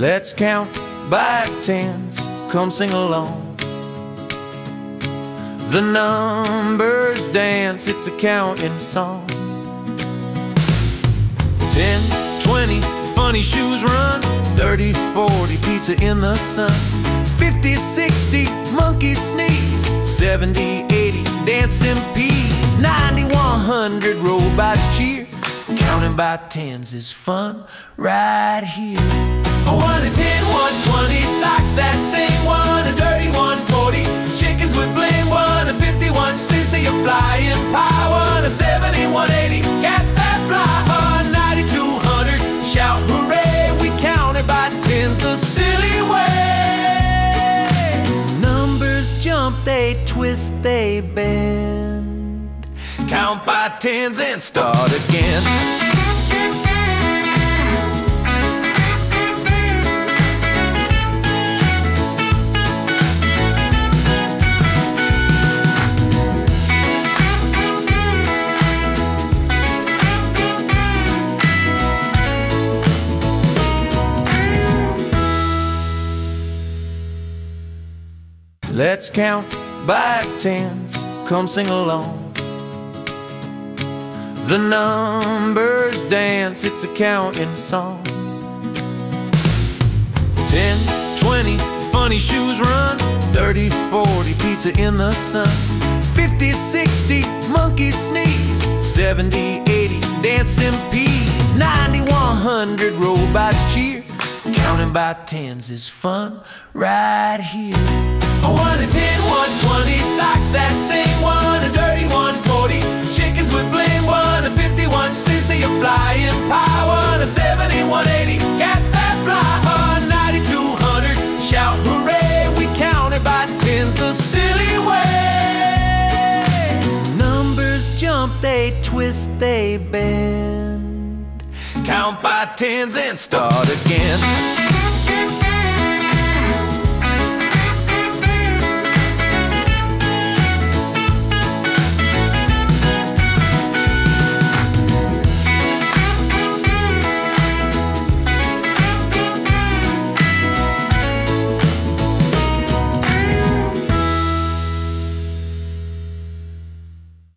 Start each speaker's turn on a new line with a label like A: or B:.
A: Let's count by tens, come sing along. The numbers dance, it's a counting song. 10, 20, funny shoes run. 30, 40, pizza in the sun. 50, 60, monkeys sneeze. 70, 80, dancing peas. 90, 100, robots cheer. Counting by tens is fun right here. A 1 and 10, 120, socks that sing. 1 a dirty 140, chickens with bling. 1 a 51, sissy a flying pie. 1 a 70, 180, cats that fly. 1 90, 200, shout hooray. We counted by tens the silly way. Numbers jump, they twist, they bend. Count by tens and start again. Let's count by tens, come sing along. The numbers dance, it's a counting song. 10, 20, funny shoes run. 30, 40, pizza in the sun. 50, 60, monkeys sneeze. 70, 80, dancing peas. 90, 100, robots cheer. Counting by tens is fun right here. That sing. 1 a dirty 140, chickens with blame 1 a 51, sissy a flying pie. 1 a 70, 180, cats that fly. 1 90, 200, shout hooray. We counted by tens the silly way. Numbers jump, they twist, they bend. Count by tens and start again.